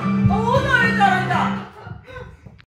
Oh.